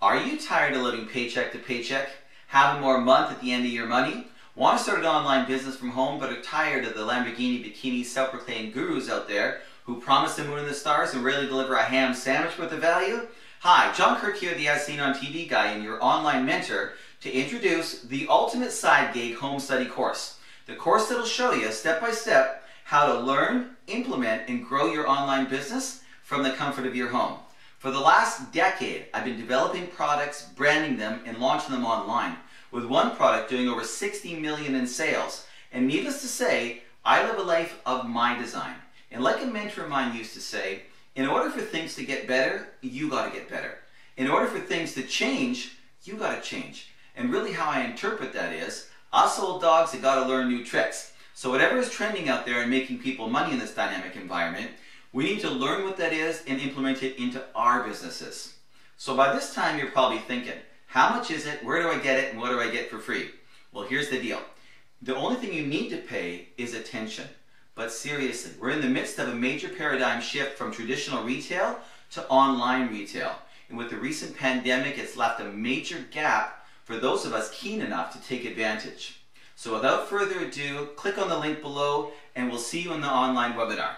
Are you tired of living paycheck to paycheck? Having more month at the end of your money? Want to start an online business from home but are tired of the Lamborghini bikini self-proclaimed gurus out there who promise the moon and the stars and rarely deliver a ham sandwich worth of value? Hi, John Kirk here, the As Seen on TV guy and your online mentor to introduce the Ultimate Side Gig Home Study course. The course that'll show you step by step how to learn, implement, and grow your online business from the comfort of your home. For the last decade, I've been developing products, branding them, and launching them online, with one product doing over 60 million in sales. And needless to say, I live a life of my design. And like a mentor of mine used to say, in order for things to get better, you gotta get better. In order for things to change, you gotta change. And really how I interpret that is, us old dogs have gotta learn new tricks. So whatever is trending out there and making people money in this dynamic environment, we need to learn what that is and implement it into our businesses. So by this time, you're probably thinking, how much is it? Where do I get it? And what do I get for free? Well, here's the deal. The only thing you need to pay is attention. But seriously, we're in the midst of a major paradigm shift from traditional retail to online retail. And with the recent pandemic, it's left a major gap for those of us keen enough to take advantage. So without further ado, click on the link below and we'll see you in the online webinar.